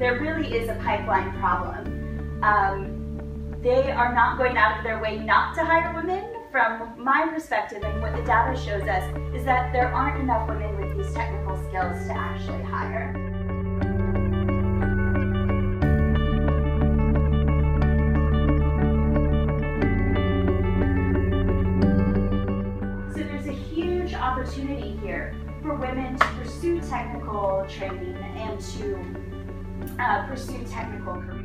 is a pipeline problem. Um, they are not going out of their way not to hire women. From my perspective and what the data shows us is that there aren't enough women with these technical skills to actually hire. So there's a huge opportunity here for women to pursue technical training and to uh, pursue technical careers.